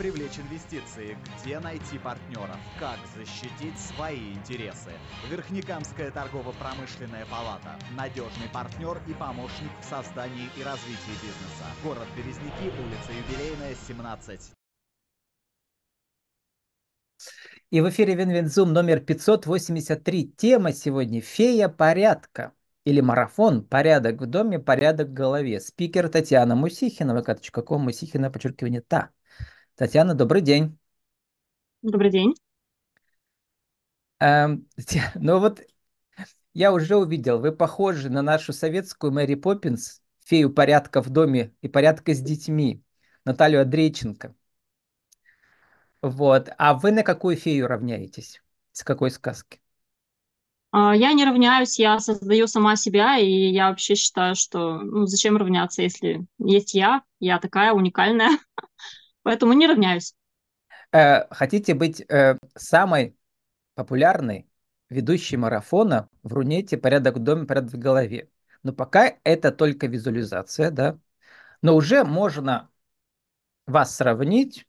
привлечь инвестиции, где найти партнеров, как защитить свои интересы. Верхнекамская торгово-промышленная палата. Надежный партнер и помощник в создании и развитии бизнеса. Город Березники, улица Юбилейная, 17. И в эфире Win-Win Zoom номер 583. Тема сегодня «Фея порядка» или марафон «Порядок в доме, порядок в голове». Спикер Татьяна Мусихина, vk.com, Мусихина, подчеркивание «та». Татьяна, добрый день. Добрый день. Эм, ну вот я уже увидел, вы похожи на нашу советскую Мэри Поппинс, фею порядка в доме и порядка с детьми, Наталью Андрейченко. Вот. А вы на какую фею равняетесь? С какой сказки? А, я не равняюсь, я создаю сама себя, и я вообще считаю, что ну, зачем равняться, если есть я, я такая уникальная. Поэтому не равняюсь. Э, хотите быть э, самой популярной ведущей марафона в Рунете «Порядок в доме, порядок в голове». Но пока это только визуализация, да. Но уже можно вас сравнить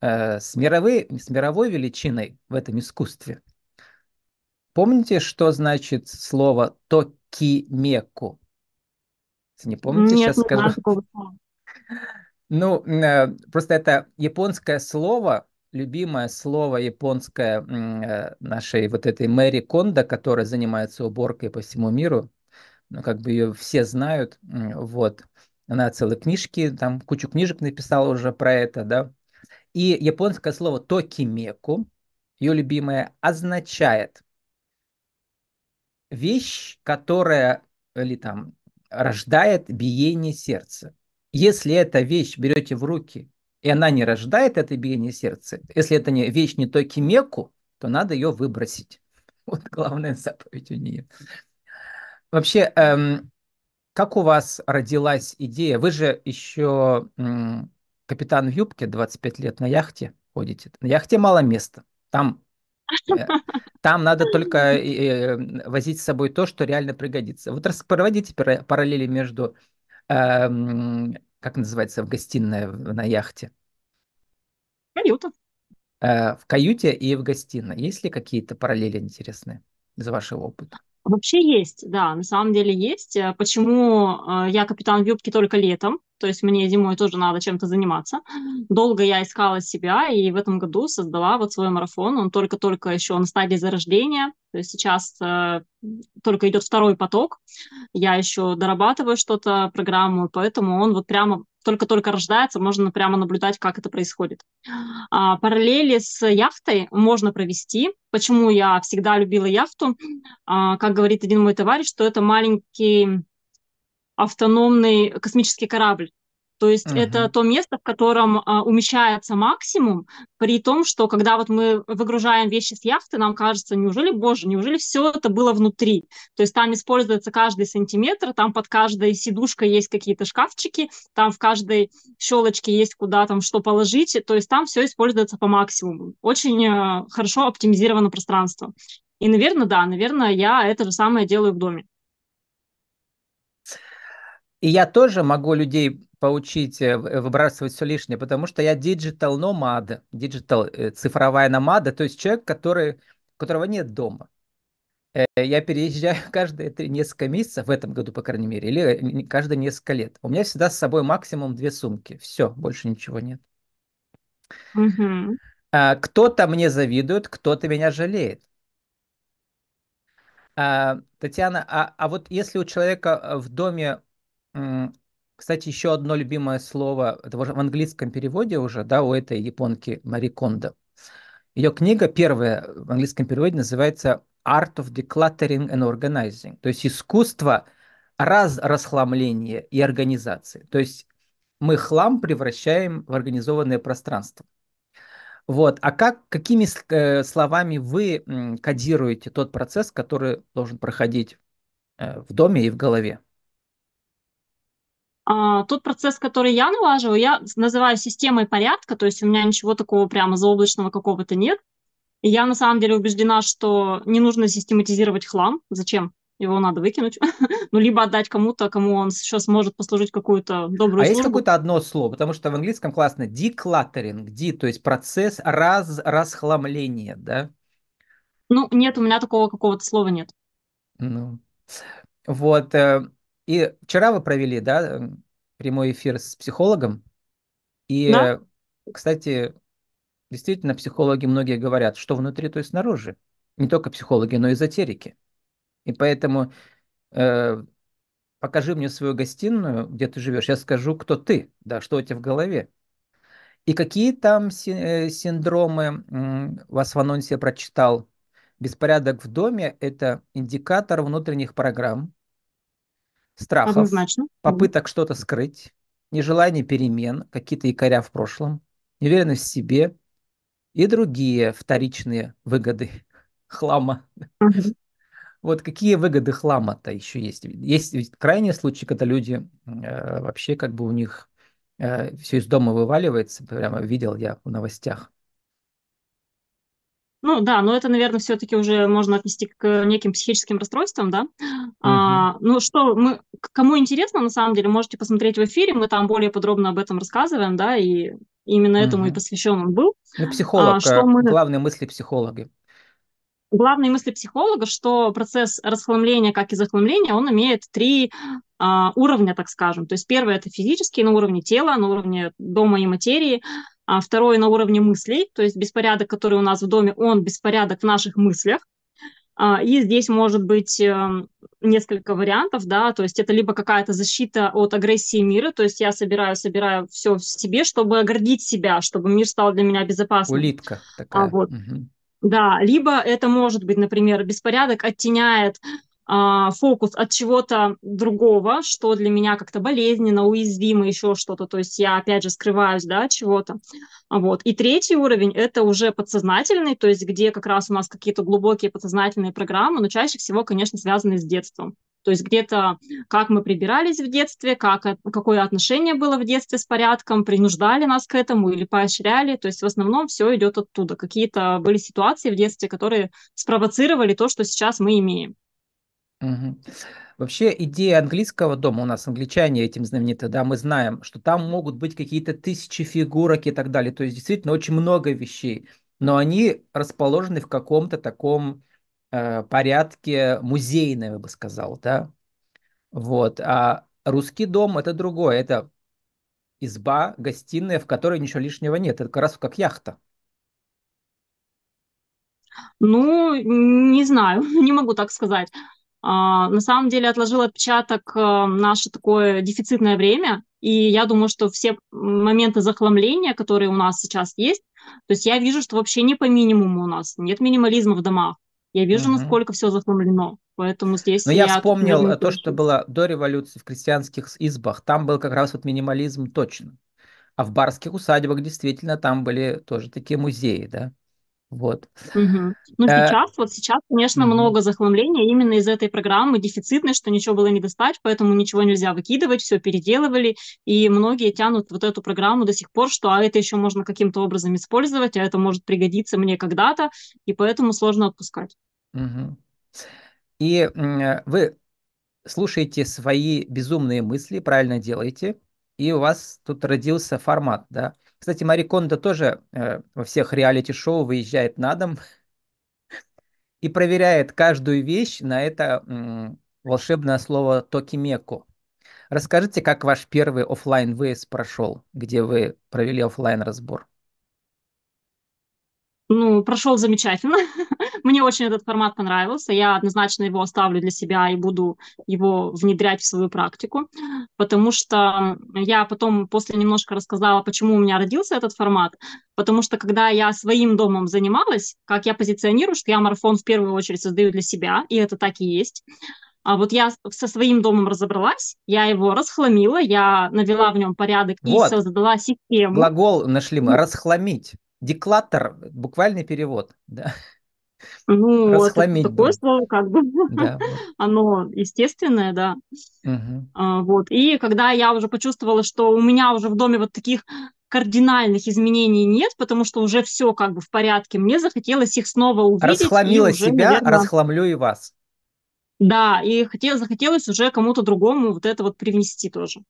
э, с, мировой, с мировой величиной в этом искусстве. Помните, что значит слово «токимеку»? Не помните, Нет, сейчас не скажу. Ну, э, просто это японское слово, любимое слово японское э, нашей вот этой Мэри Кондо, которая занимается уборкой по всему миру. Ну, как бы ее все знают. Вот. Она целые книжки, там кучу книжек написала уже про это, да. И японское слово токимеку, ее любимое, означает вещь, которая или там рождает биение сердца. Если эта вещь берете в руки, и она не рождает это биение сердца, если это не вещь не то кимеку, то надо ее выбросить. Вот главная заповедь у нее. Вообще, эм, как у вас родилась идея? Вы же еще м, капитан в юбке, 25 лет на яхте ходите. На яхте мало места. Там, э, там надо только э, э, возить с собой то, что реально пригодится. Вот проводите параллели между Эм, как называется в гостиная на яхте? Каюта. Э, в каюте и в гостиной. Есть ли какие-то параллели интересные из вашего опыта? Вообще есть, да, на самом деле есть. Э, почему э, я капитан в юбке только летом? То есть мне зимой тоже надо чем-то заниматься. Долго я искала себя, и в этом году создала вот свой марафон. Он только-только еще на стадии зарождения. То есть сейчас э, только идет второй поток. Я еще дорабатываю что-то, программу, поэтому он вот прямо только-только рождается, можно прямо наблюдать, как это происходит. А, параллели с яхтой можно провести. Почему я всегда любила яхту? А, как говорит один мой товарищ, что это маленький автономный космический корабль. То есть uh-huh. это то место, в котором а, умещается максимум, при том, что когда вот мы выгружаем вещи с яхты, нам кажется, неужели, боже, неужели все это было внутри? То есть там используется каждый сантиметр, там под каждой сидушкой есть какие-то шкафчики, там в каждой щелочке есть куда там что положить, то есть там все используется по максимуму. Очень а, хорошо оптимизировано пространство. И, наверное, да, наверное, я это же самое делаю в доме. И я тоже могу людей поучить э, э, выбрасывать все лишнее, потому что я digital nomad, digital э, цифровая номада, то есть человек, который, у которого нет дома. Я переезжаю каждые три, несколько месяцев, в этом году, по крайней мере, или каждые несколько лет. У меня всегда с собой максимум две сумки. Все, больше ничего нет. Угу. Кто-то мне завидует, кто-то меня жалеет. А, Татьяна, а, а вот если у человека в доме кстати, еще одно любимое слово, это в английском переводе уже, да, у этой японки Мари Кондо. Ее книга первая в английском переводе называется Art of Decluttering and Organizing, то есть искусство раз расхламления и организации. То есть мы хлам превращаем в организованное пространство. Вот. А как, какими э, словами вы кодируете тот процесс, который должен проходить э, в доме и в голове? А, тот процесс, который я налаживаю, я называю системой порядка, то есть у меня ничего такого прямо заоблачного какого-то нет. И я на самом деле убеждена, что не нужно систематизировать хлам. Зачем? его надо выкинуть, ну, либо отдать кому-то, кому он еще сможет послужить какую-то добрую а службу. есть какое-то одно слово? Потому что в английском классно decluttering, de, то есть процесс раз, расхламления, да? Ну, нет, у меня такого какого-то слова нет. Ну, вот. Э, и вчера вы провели, да, прямой эфир с психологом. И, да? кстати, действительно, психологи многие говорят, что внутри, то и снаружи. Не только психологи, но и эзотерики. И поэтому э, покажи мне свою гостиную, где ты живешь, я скажу, кто ты, да, что у тебя в голове. И какие там э, синдромы, вас в анонсе прочитал, беспорядок в доме – это индикатор внутренних программ, страхов, Однозначно. попыток mm-hmm. что-то скрыть, нежелание перемен, какие-то якоря в прошлом, неуверенность в себе и другие вторичные выгоды хлама. Mm-hmm. Вот какие выгоды хлама-то еще есть? Есть ведь крайние случаи, когда люди э, вообще как бы у них э, все из дома вываливается, прямо видел я в новостях. Ну да, но это, наверное, все-таки уже можно отнести к неким психическим расстройствам, да. Uh-huh. А, ну что, мы, кому интересно, на самом деле, можете посмотреть в эфире, мы там более подробно об этом рассказываем, да, и именно uh-huh. этому и посвящен он был. Ну, психолог, а, что мы... главные мысли психолога. Главные мысли психолога, что процесс расхламления, как и захламления, он имеет три а, уровня, так скажем. То есть первое – это физический, на уровне тела, на уровне дома и материи – а второй на уровне мыслей, то есть беспорядок, который у нас в доме, он беспорядок в наших мыслях. А, и здесь может быть эм, несколько вариантов, да, то есть это либо какая-то защита от агрессии мира, то есть я собираю, собираю все в себе, чтобы оградить себя, чтобы мир стал для меня безопасным. Улитка такая. А, вот. Угу. Да, либо это может быть, например, беспорядок оттеняет а, фокус от чего-то другого, что для меня как-то болезненно, уязвимо, еще что-то. То есть я, опять же, скрываюсь, да, от чего-то. Вот. И третий уровень – это уже подсознательный, то есть где как раз у нас какие-то глубокие подсознательные программы, но чаще всего, конечно, связаны с детством. То есть где-то как мы прибирались в детстве, как, какое отношение было в детстве с порядком, принуждали нас к этому или поощряли. То есть в основном все идет оттуда. Какие-то были ситуации в детстве, которые спровоцировали то, что сейчас мы имеем. Угу. Вообще идея английского дома, у нас англичане этим знамениты, да, мы знаем, что там могут быть какие-то тысячи фигурок и так далее. То есть действительно очень много вещей, но они расположены в каком-то таком э, порядке музейном, я бы сказал, да. Вот. А русский дом это другое, это изба, гостиная, в которой ничего лишнего нет. Это как раз как яхта. Ну, не знаю, не могу так сказать. А, на самом деле отложил отпечаток э, наше такое дефицитное время, и я думаю, что все моменты захламления, которые у нас сейчас есть, то есть я вижу, что вообще не по минимуму у нас, нет минимализма в домах. Я вижу, угу. насколько все захламлено. Поэтому здесь... Но я, я вспомнил то, что было до революции в крестьянских избах. Там был как раз вот минимализм точно. А в барских усадьбах действительно там были тоже такие музеи, да. Вот. Угу. Ну, э, сейчас, вот сейчас, конечно, угу. много захламления именно из этой программы, дефицитной, что ничего было не достать, поэтому ничего нельзя выкидывать, все переделывали, и многие тянут вот эту программу до сих пор, что а это еще можно каким-то образом использовать, а это может пригодиться мне когда-то, и поэтому сложно отпускать. Угу. И э, вы слушаете свои безумные мысли, правильно делаете, и у вас тут родился формат, да, кстати, Мари Кондо тоже э, во всех реалити-шоу выезжает на дом и проверяет каждую вещь на это м, волшебное слово токимеку. Расскажите, как ваш первый офлайн выезд прошел, где вы провели офлайн разбор? Ну, прошел замечательно. Мне очень этот формат понравился. Я однозначно его оставлю для себя и буду его внедрять в свою практику, потому что я потом после немножко рассказала, почему у меня родился этот формат, потому что когда я своим домом занималась, как я позиционирую, что я марафон в первую очередь создаю для себя, и это так и есть, а вот я со своим домом разобралась, я его расхламила, я навела в нем порядок вот. и создала систему. Глагол нашли мы, расхламить. Деклатор, буквальный перевод, да. Ну, Расхламить это такое слово, как бы, да, вот. оно естественное, да. Угу. А, вот. И когда я уже почувствовала, что у меня уже в доме вот таких кардинальных изменений нет, потому что уже все как бы в порядке, мне захотелось их снова увидеть. Расхламила уже, себя, наверное... расхламлю и вас. Да, и хотел, захотелось уже кому-то другому вот это вот привнести тоже.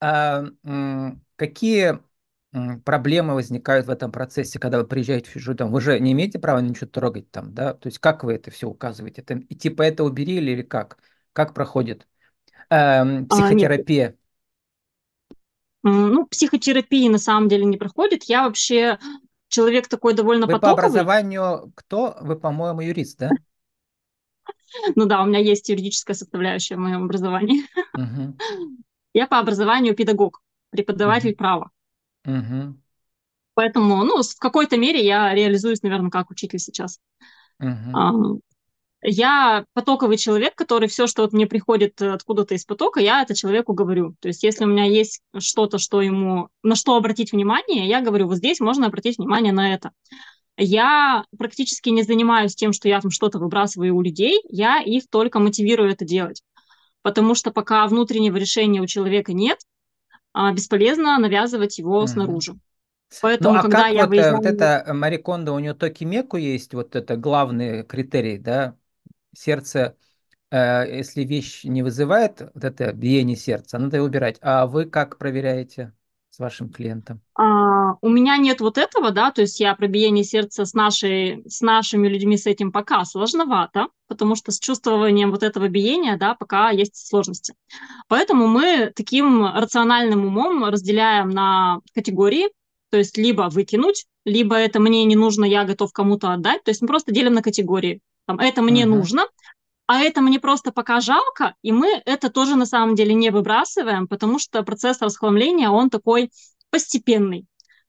А, какие проблемы возникают в этом процессе, когда вы приезжаете в чужой дом? Вы же не имеете права ничего трогать там, да? То есть как вы это все указываете? Это, и типа это убери или как? Как проходит эм, психотерапия? А, ну, психотерапии на самом деле не проходит. Я вообще человек такой довольно Вы потоковый. по образованию кто? Вы, по-моему, юрист, да? Ну да, у меня есть юридическая составляющая в моем образовании. Я по образованию педагог, преподаватель права. Поэтому, ну, в какой-то мере я реализуюсь, наверное, как учитель сейчас. Я потоковый человек, который все, что вот мне приходит откуда-то из потока, я это человеку говорю. То есть если у меня есть что-то, что ему, на что обратить внимание, я говорю, вот здесь можно обратить внимание на это. Я практически не занимаюсь тем, что я там что-то выбрасываю у людей, я их только мотивирую это делать. Потому что пока внутреннего решения у человека нет, бесполезно навязывать его mm снаружи. Поэтому, ну, а когда как я вот, выезжаю... вот это Мариконда, у нее токи меку есть, вот это главный критерий, да, сердце, э, если вещь не вызывает вот это биение сердца, надо ее убирать. А вы как проверяете? С вашим клиентом? А, у меня нет вот этого, да, то есть я про биение сердца с, нашей, с нашими людьми с этим пока сложновато, потому что с чувствованием вот этого биения, да, пока есть сложности. Поэтому мы таким рациональным умом разделяем на категории, то есть либо выкинуть, либо это мне не нужно, я готов кому-то отдать, то есть мы просто делим на категории. Там, это мне uh-huh. нужно, а это мне просто пока жалко, и мы это тоже на самом деле не выбрасываем, потому что процесс расхламления, он такой постепенный.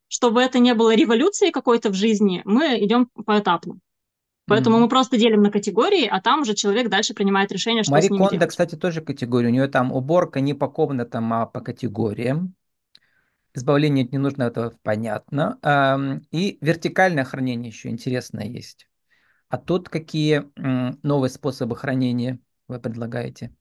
Чтобы это не было революцией какой-то в жизни, мы идем поэтапно. Поэтому mm-hmm. мы просто делим на категории, а там уже человек дальше принимает решение, что Мари с ними Кондо, кстати, тоже категория. У нее там уборка не по комнатам, а по категориям. Избавление от ненужного этого понятно. И вертикальное хранение еще интересное есть. А тут какие новые способы хранения вы предлагаете?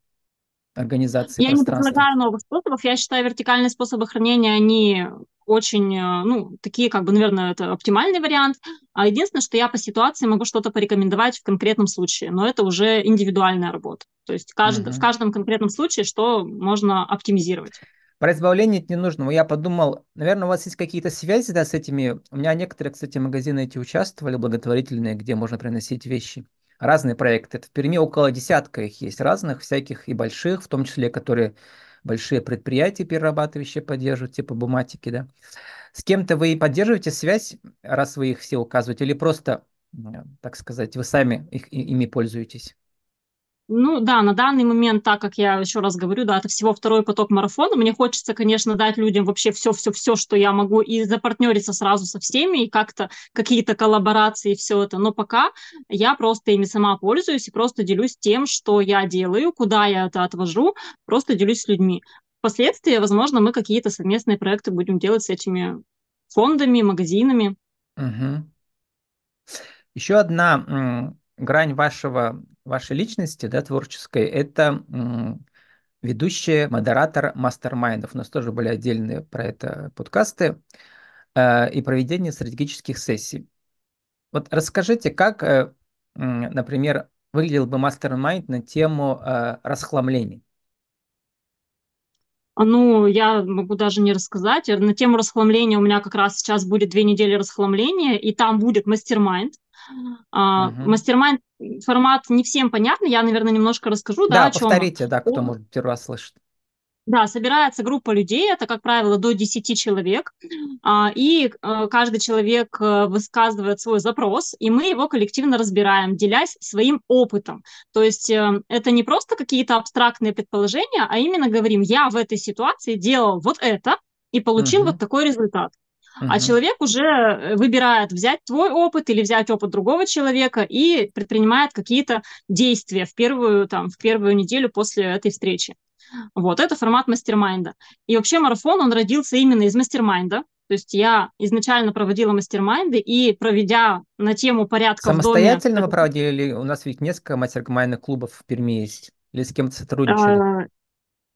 Организации Я не предлагаю новых способов. Я считаю, вертикальные способы хранения, они очень, э, ну, такие, как бы, наверное, это оптимальный вариант. А единственное, что я по ситуации могу что-то порекомендовать в конкретном случае, но это уже индивидуальная работа. То есть кажд... uh-huh. в каждом конкретном случае что можно оптимизировать. Про избавление от ненужного я подумал, наверное, у вас есть какие-то связи да, с этими. У меня некоторые, кстати, магазины эти участвовали, благотворительные, где можно приносить вещи. Разные проекты. В Перми около десятка их есть разных, всяких и больших, в том числе, которые большие предприятия перерабатывающие поддерживают, типа буматики, да. С кем-то вы поддерживаете связь, раз вы их все указываете, или просто, так сказать, вы сами их, ими пользуетесь? Ну да, на данный момент, так как я еще раз говорю, да, это всего второй поток марафона. Мне хочется, конечно, дать людям вообще все-все-все, что я могу, и запартнериться сразу со всеми, и как-то какие-то коллаборации, все это. Но пока я просто ими сама пользуюсь и просто делюсь тем, что я делаю, куда я это отвожу, просто делюсь с людьми. Впоследствии, возможно, мы какие-то совместные проекты будем делать с этими фондами, магазинами. Угу. Еще одна грань вашего вашей личности, да, творческой, это ведущий, модератор mastermind ов. У нас тоже были отдельные про это подкасты э, и проведение стратегических сессий. Вот расскажите, как, э, например, выглядел бы mastermind на тему э, расхламления? Ну, я могу даже не рассказать. На тему расхламления у меня как раз сейчас будет две недели расхламления, и там будет mastermind. Uh-huh. Мастер-майнд формат не всем понятный, я, наверное, немножко расскажу. Да, да повторите, да, кто, может, первый раз слышит. Да, собирается группа людей, это, как правило, до 10 человек, а, и а, каждый человек э, высказывает свой запрос, и мы его коллективно разбираем, делясь своим опытом. То есть э, это не просто какие-то абстрактные предположения, а именно говорим, я в этой ситуации делал вот это и получил угу. вот такой результат. Uh-huh. А человек уже э, выбирает взять твой опыт или взять опыт другого человека и предпринимает какие-то действия в первую, там, в первую неделю после этой встречи. Вот, это формат мастер-майнда. И вообще марафон, он родился именно из мастер-майнда. То есть я изначально проводила мастер-майнды и проведя на тему порядка Самостоятельно доме... вы проводили или у нас ведь несколько мастер-майндных клубов в Перми есть? Или с кем-то сотрудничали? А,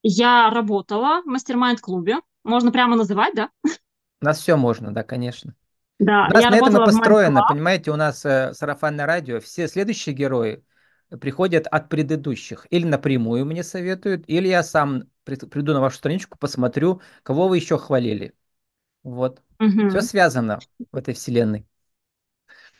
я работала в мастер-майнд-клубе. Можно прямо называть, да? У нас все можно, да, конечно. Да, у нас на этом и построено, понимаете, у нас э, сарафанное радио, все следующие герои, приходят от предыдущих. Или напрямую мне советуют, или я сам приду на вашу страничку, посмотрю, кого вы еще хвалили. Вот. Угу. Все связано в этой вселенной.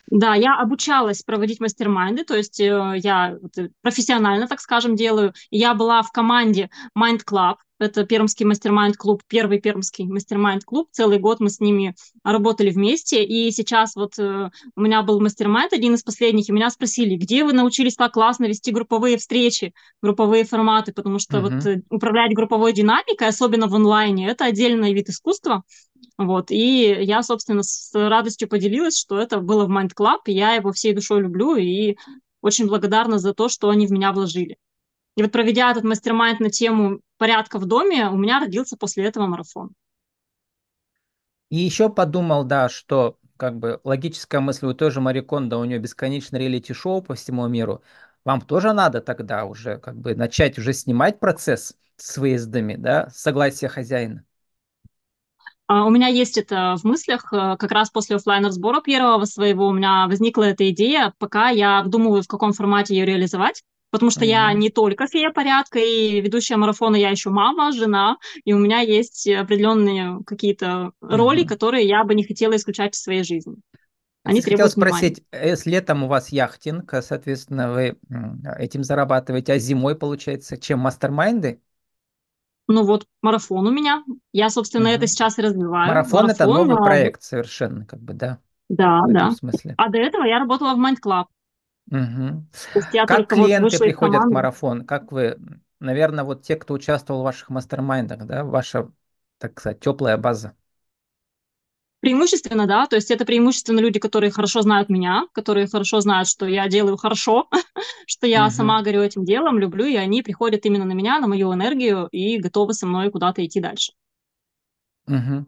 Да, я обучалась проводить мастер-майнды, то есть э, я э, профессионально, так скажем, делаю. Я была в команде Mind Club, это пермский mastermind-клуб, первый пермский mastermind-клуб. Целый год мы с ними работали вместе. И сейчас вот э, у меня был mastermind, один из последних, и меня спросили, где вы научились так классно вести групповые встречи, групповые форматы, потому что uh-huh. вот э, управлять групповой динамикой, особенно в онлайне, это отдельный вид искусства. Вот, и я, собственно, с радостью поделилась, что это было в Mind Club, и я его всей душой люблю, и очень благодарна за то, что они в меня вложили. И вот проведя этот мастер-майнд на тему порядка в доме, у меня родился после этого марафон. И еще подумал, да, что как бы логическая мысль у той же Мариконда, у нее бесконечное реалити-шоу по всему миру. Вам тоже надо тогда уже как бы начать уже снимать процесс с выездами, да, согласие хозяина. А, у меня есть это в мыслях. Э, как раз после офлайн сбора первого своего у меня возникла эта идея, пока я обдумываю, в каком формате ее реализовать. Потому что mm-hmm. я не только фея порядка и ведущая марафона, я еще мама, жена, и у меня есть определенные какие-то mm-hmm. роли, которые я бы не хотела исключать в своей жизни. Они Я хотел спросить, внимания. если летом у вас яхтинг, соответственно, вы этим зарабатываете, а зимой, получается, чем мастер-майнды? Ну вот, марафон у меня. Я, собственно, угу. это сейчас и развиваю. Марафон, марафон это новый а... проект совершенно, как бы, да. Да, да. Смысле. А до этого я работала в Mind Club. Угу. Как клиенты вот приходят в марафон? Как вы, наверное, вот те, кто участвовал в ваших мастер-майндах, да, ваша, так сказать, теплая база? Преимущественно, да, то есть это преимущественно люди, которые хорошо знают меня, которые хорошо знают, что я делаю хорошо, что я угу. сама горю этим делом, люблю, и они приходят именно на меня, на мою энергию и готовы со мной куда-то идти дальше. Угу.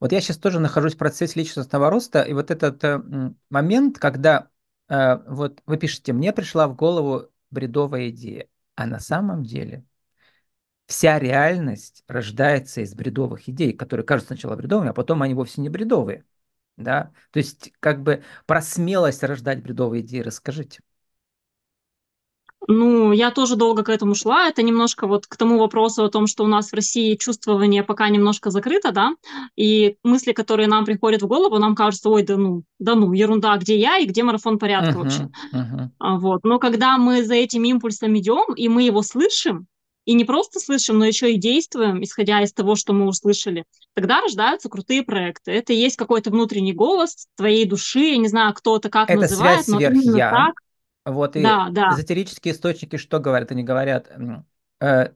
Вот я сейчас тоже нахожусь в процессе личностного роста, и вот этот э, момент, когда э, вот вы пишете, мне пришла в голову бредовая идея, а на самом деле вся реальность рождается из бредовых идей, которые кажутся сначала бредовыми, а потом они вовсе не бредовые. Да? То есть как бы про смелость рождать бредовые идеи расскажите. Ну, я тоже долго к этому шла. Это немножко вот к тому вопросу о том, что у нас в России чувствование пока немножко закрыто, да, и мысли, которые нам приходят в голову, нам кажется, ой, да ну, да ну, ерунда, где я и где марафон порядка uh-huh, вообще. Uh-huh. Вот. Но когда мы за этим импульсом идем, и мы его слышим, и не просто слышим, но еще и действуем, исходя из того, что мы услышали, тогда рождаются крутые проекты. Это и есть какой-то внутренний голос твоей души, я не знаю, кто это как это называет, но именно я. так вот и да, да. эзотерические источники что говорят? Они говорят, э,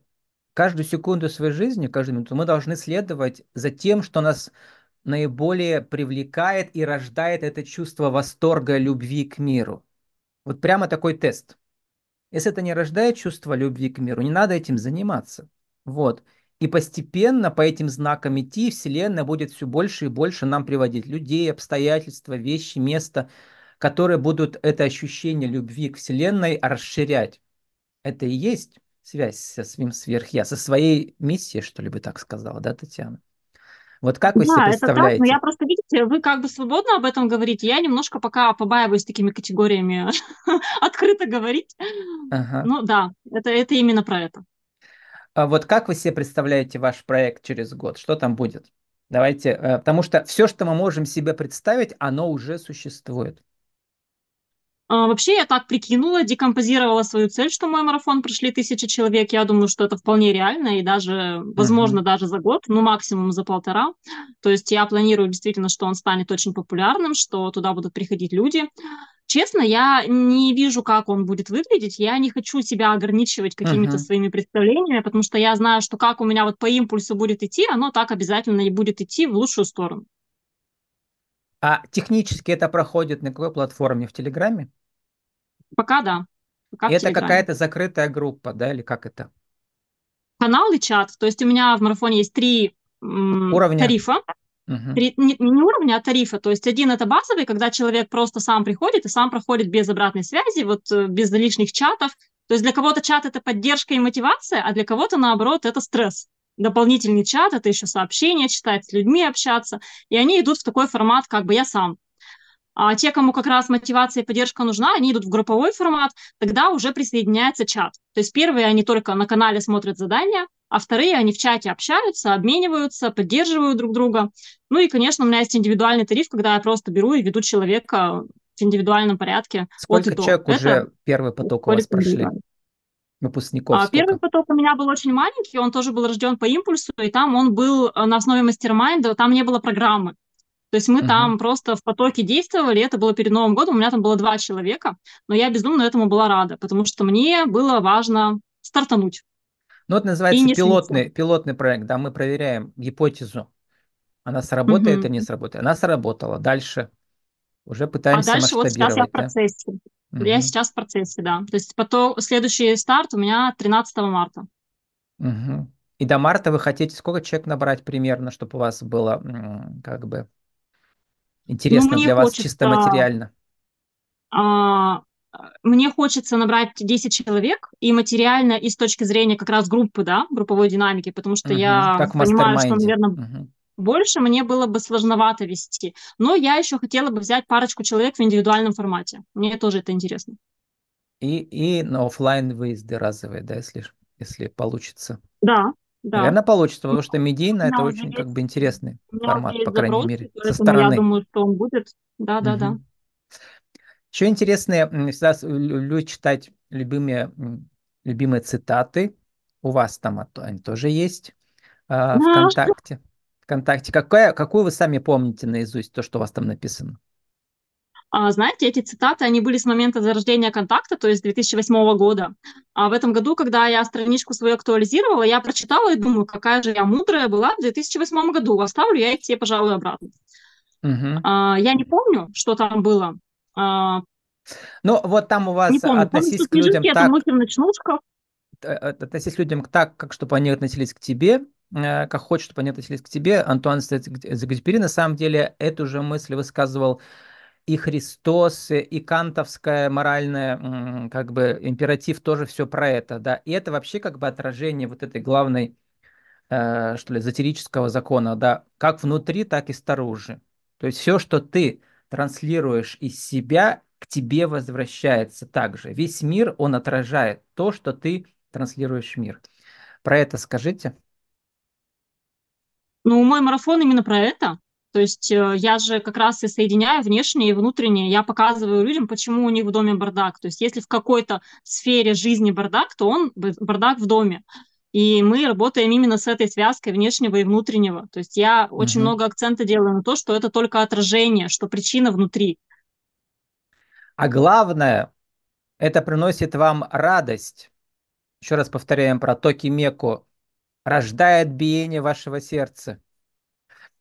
каждую секунду своей жизни, каждую минуту мы должны следовать за тем, что нас наиболее привлекает и рождает это чувство восторга, любви к миру. Вот прямо такой тест. Если это не рождает чувство любви к миру, не надо этим заниматься. Вот. И постепенно по этим знакам идти, Вселенная будет все больше и больше нам приводить людей, обстоятельства, вещи, место, которые будут это ощущение любви к Вселенной расширять. Это и есть связь со своим сверхя, со своей миссией, что ли бы так сказала, да, Татьяна? Вот как вы да, себе представляете? Это так, но я просто, видите, вы как бы свободно об этом говорите. Я немножко пока побаиваюсь такими категориями открыто говорить. Ага. Ну да, это, это именно про это. А вот как вы себе представляете ваш проект через год? Что там будет? Давайте, э, потому что все, что мы можем себе представить, оно уже существует. А, вообще, я так прикинула, декомпозировала свою цель, что мой марафон прошли тысячи человек. Я думаю, что это вполне реально и даже, возможно, uh-huh. даже за год, ну, максимум за полтора. То есть я планирую действительно, что он станет очень популярным, что туда будут приходить люди. Честно, я не вижу, как он будет выглядеть. Я не хочу себя ограничивать какими-то uh-huh. своими представлениями, потому что я знаю, что как у меня вот по импульсу будет идти, оно так обязательно и будет идти в лучшую сторону. А технически это проходит на какой платформе? В Телеграме? Пока да. Пока это какая-то закрытая группа, да, или как это? Канал и чат. То есть у меня в марафоне есть три Уровня. тарифа. Угу. Три, не, не уровня, а тарифа. То есть один это базовый, когда человек просто сам приходит и сам проходит без обратной связи, вот э, без лишних чатов. То есть для кого-то чат это поддержка и мотивация, а для кого-то наоборот это стресс. Дополнительный чат это еще сообщения читать, с людьми общаться. И они идут в такой формат, как бы я сам. А те, кому как раз мотивация и поддержка нужна, они идут в групповой формат, тогда уже присоединяется чат. То есть первые они только на канале смотрят задания, а вторые они в чате общаются, обмениваются, поддерживают друг друга. Ну и, конечно, у меня есть индивидуальный тариф, когда я просто беру и веду человека в индивидуальном порядке. Сколько человек Это уже первый поток у вас прошли? Выпускников а, Первый поток у меня был очень маленький, он тоже был рожден по импульсу, и там он был э, на основе мастер-майнда, там не было программы. То есть мы uh-huh. там просто в потоке действовали, это было перед Новым годом, у меня там было два человека, но я безумно этому была рада, потому что мне было важно стартануть. Ну, это называется пилотный, пилотный проект, да, мы проверяем гипотезу, она сработает uh-huh. или не сработает. Она сработала, дальше уже пытаемся А дальше вот сейчас я в процессе. Да? Я сейчас в процессе, да. То есть потом следующий старт у меня 13 марта. Угу. И до марта вы хотите сколько человек набрать примерно, чтобы у вас было как бы интересно ну, для вас хочется, чисто материально? А, мне хочется набрать 10 человек и материально, и с точки зрения как раз группы, да, групповой динамики, потому что угу, я понимаю, что, наверное, угу. больше мне было бы сложновато вести. Но я еще хотела бы взять парочку человек в индивидуальном формате. Мне тоже это интересно. И, и на офлайн выезды разовые, да, если, если получится. Да, да. Наверное, получится, потому что медийно это очень есть, как бы интересный формат, по крайней запрос, мере, со стороны. Я думаю, что он будет. Да, да, угу. да. Еще интересные, всегда люблю читать любимые, любимые цитаты. У вас там они тоже есть э, ВКонтакте. ВКонтакте. Какая, какую вы сами помните наизусть, то, что у вас там написано? А, знаете, эти цитаты, они были с момента зарождения контакта, то есть 2008 года. А в этом году, когда я страничку свою актуализировала, я прочитала и думаю, какая же я мудрая была в 2008 году. Оставлю я их все, пожалуй, обратно. Угу. А, я не помню, что там было. А, ну, вот там у вас помню, относись к людям так... Э, э, относись к людям так, как чтобы они относились к тебе, э, как хочешь, чтобы они относились к тебе. Антуан Экзюпери, на самом деле, эту же мысль высказывал и Христос, и кантовская моральная, как бы, императив тоже все про это, да. И это вообще как бы отражение вот этой главной, что ли, эзотерического закона, да, как внутри, так и снаружи. То есть все, что ты транслируешь из себя, к тебе возвращается также. Весь мир, он отражает то, что ты транслируешь мир. Про это скажите. Ну, мой марафон именно про это. То есть э, я же как раз и соединяю внешнее и внутреннее. Я показываю людям, почему у них в доме бардак. То есть если в какой-то сфере жизни бардак, то он бардак в доме. И мы работаем именно с этой связкой внешнего и внутреннего. То есть я угу. очень много акцента делаю на то, что это только отражение, что причина внутри. А главное, это приносит вам радость. Еще раз повторяем про токи Меку. Рождает биение вашего сердца.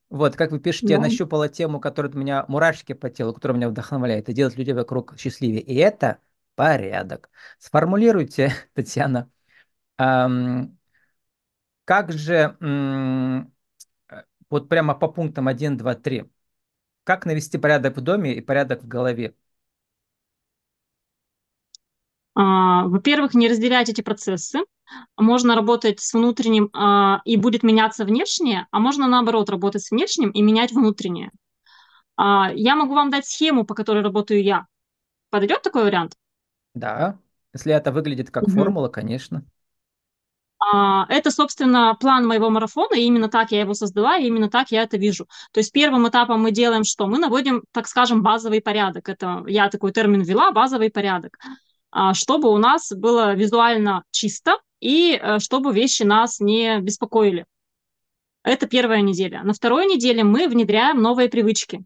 Вот, как вы пишете, я нащупала тему, которая у меня мурашки по телу, которая меня вдохновляет, и делать людей вокруг счастливее. И это порядок. Сформулируйте, Татьяна, как же, эм, вот прямо по пунктам 1, 2, 3, как навести порядок в доме и порядок в голове? А, во-первых, не разделять эти процессы. Можно работать с внутренним а, и будет меняться внешнее, а можно наоборот работать с внешним и менять внутреннее. А, я могу вам дать схему, по которой работаю я. Подойдет такой вариант? Да, если это выглядит как угу. формула, конечно. Это, собственно, план моего марафона, и именно так я его создала, и именно так я это вижу. То есть первым этапом мы делаем что? Мы наводим, так скажем, базовый порядок. Это я такой термин ввела, базовый порядок. А, чтобы у нас было визуально чисто и э, чтобы вещи нас не беспокоили. Это первая неделя. На второй неделе мы внедряем новые привычки.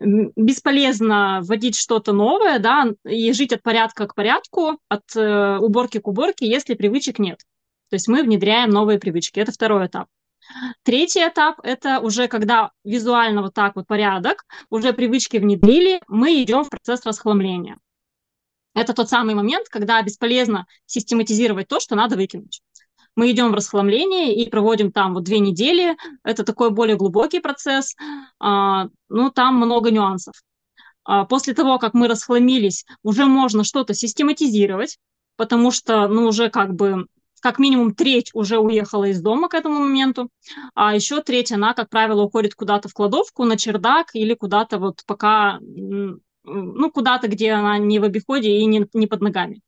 Бесполезно вводить что-то новое, да, и жить от порядка к порядку, от э, уборки к уборке, если привычек нет. То есть мы внедряем новые привычки. Это второй этап. Третий этап – это уже когда визуально вот так вот порядок, уже привычки внедрили, мы идем в процесс расхламления. Это тот самый момент, когда бесполезно систематизировать то, что надо выкинуть. Мы идем в расхламление и проводим там вот две недели. Это такой более глубокий процесс. А, ну, там много нюансов. А, после того, как мы расхламились, уже можно что-то систематизировать, потому что, ну, уже как бы как минимум треть уже уехала из дома к этому моменту, а еще треть, она, как правило, уходит куда-то в кладовку, на чердак или куда-то вот пока, ну, куда-то, где она не в обиходе и не, не под ногами.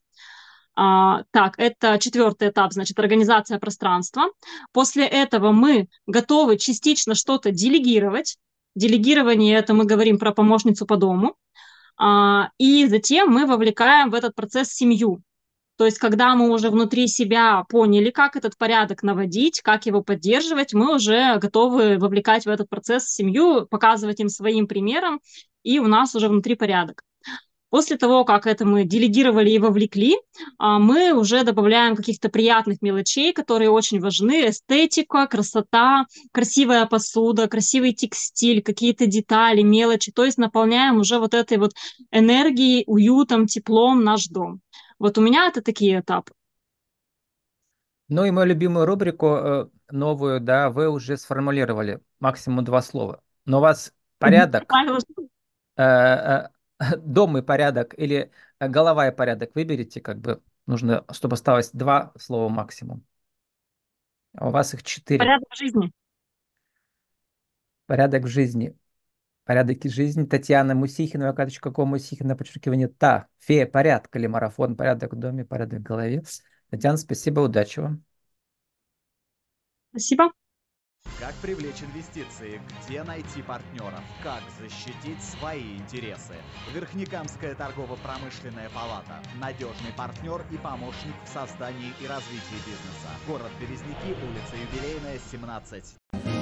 А, так, это четвертый этап, значит, организация пространства. После этого мы готовы частично что-то делегировать. Делегирование, это мы говорим про помощницу по дому. А, и затем мы вовлекаем в этот процесс семью. То есть, когда мы уже внутри себя поняли, как этот порядок наводить, как его поддерживать, мы уже готовы вовлекать в этот процесс семью, показывать им своим примером, и у нас уже внутри порядок. После того, как это мы делегировали и вовлекли, а, мы уже добавляем каких-то приятных мелочей, которые очень важны. Эстетика, красота, красивая посуда, красивый текстиль, какие-то детали, мелочи. То есть наполняем уже вот этой вот энергией, уютом, теплом наш дом. Вот у меня это такие этапы. Ну и мою любимую рубрику э, новую, да, вы уже сформулировали максимум два слова. Но у вас порядок, дом и порядок или голова и порядок выберите, как бы нужно, чтобы осталось два слова максимум. А у вас их четыре. Порядок в жизни. Порядок в жизни. Порядок жизни. Татьяна Мусихина, карточка ком Мусихина, подчеркивание та. Фея порядка или марафон. Порядок в доме, порядок в голове. Татьяна, спасибо, удачи вам. Спасибо. Как привлечь инвестиции? Где найти партнеров? Как защитить свои интересы? Верхнекамская торгово-промышленная палата. Надежный партнер и помощник в создании и развитии бизнеса. Город Березники, улица Юбилейная, 17.